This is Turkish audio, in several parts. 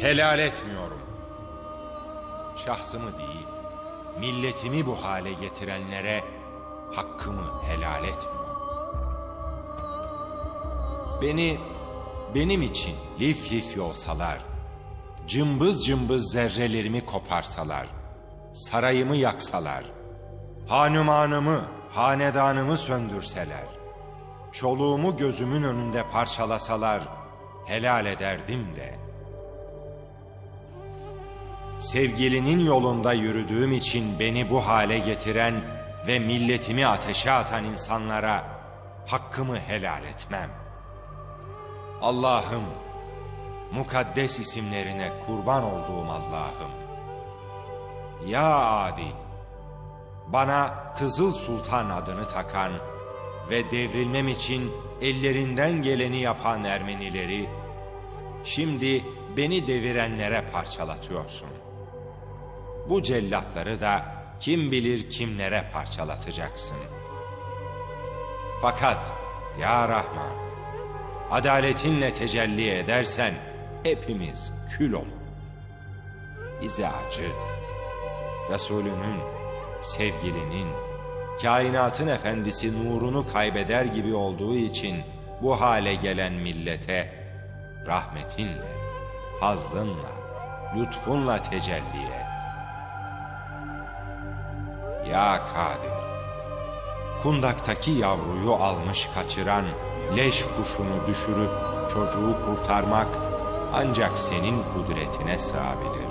helal etmiyorum. Şahsımı değil, milletimi bu hale getirenlere hakkımı helal etmiyorum. Beni benim için lif lif yolsalar, cımbız cımbız zerrelerimi koparsalar, sarayımı yaksalar, hanumanımı, hanedanımı söndürseler, çoluğumu gözümün önünde parçalasalar, helal ederdim de. Sevgilinin yolunda yürüdüğüm için beni bu hale getiren ve milletimi ateşe atan insanlara hakkımı helal etmem. Allah'ım, mukaddes isimlerine kurban olduğum Allah'ım. Ya adil, bana Kızıl Sultan adını takan ve devrilmem için ellerinden geleni yapan Ermenileri, şimdi beni devirenlere parçalatıyorsun. Bu cellatları da kim bilir kimlere parçalatacaksın. Fakat ya Rahman, adaletinle tecelli edersen hepimiz kül olur. Bize acı, Resulünün, sevgilinin, kainatın efendisi nurunu kaybeder gibi olduğu için bu hale gelen millete rahmetinle, fazlınla, lütfunla tecelli et. Ya Kadir, kundaktaki yavruyu almış kaçıran leş kuşunu düşürüp çocuğu kurtarmak ancak senin kudretine sığabilir.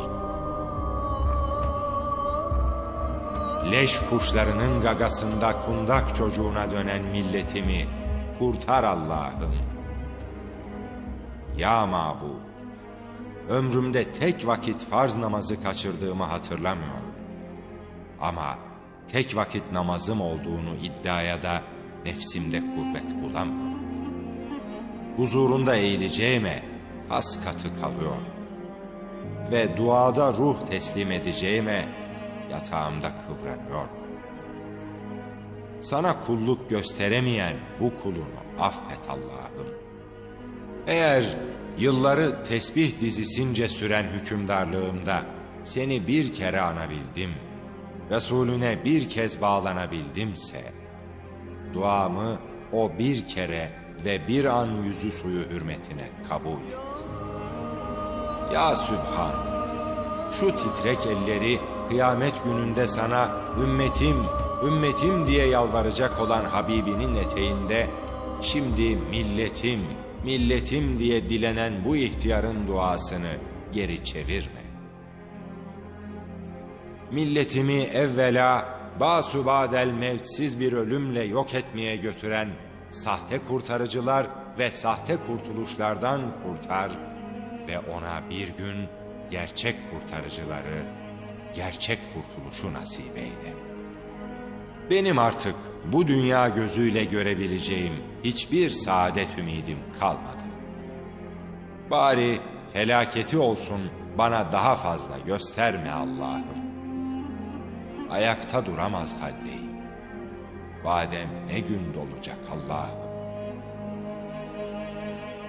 Leş kuşlarının gagasında kundak çocuğuna dönen milletimi kurtar Allah'ım. Ya Mabud, ömrümde tek vakit farz namazı kaçırdığımı hatırlamıyorum. Ama tek vakit namazım olduğunu iddiaya da nefsimde kuvvet bulamıyorum. Huzurunda eğileceğime kas katı kalıyor. Ve duada ruh teslim edeceğime yatağımda kıvranıyor. Sana kulluk gösteremeyen bu kulunu affet Allah'ım. Eğer yılları tesbih dizisince süren hükümdarlığımda seni bir kere anabildim, Resulüne bir kez bağlanabildimse, duamı o bir kere ve bir an yüzü suyu hürmetine kabul et. Ya Sübhan, şu titrek elleri kıyamet gününde sana ümmetim, ümmetim diye yalvaracak olan Habibinin eteğinde şimdi milletim, milletim diye dilenen bu ihtiyarın duasını geri çevirme. Milletimi evvela basubadel mevtsiz bir ölümle yok etmeye götüren sahte kurtarıcılar ve sahte kurtuluşlardan kurtar ve ona bir gün gerçek kurtarıcıları, gerçek kurtuluşu nasip eyle. Benim artık bu dünya gözüyle görebileceğim hiçbir saadet ümidim kalmadı. Bari felaketi olsun bana daha fazla gösterme Allah'ım. Ayakta duramaz haldeyim. Vadem ne gün dolacak Allah'ım.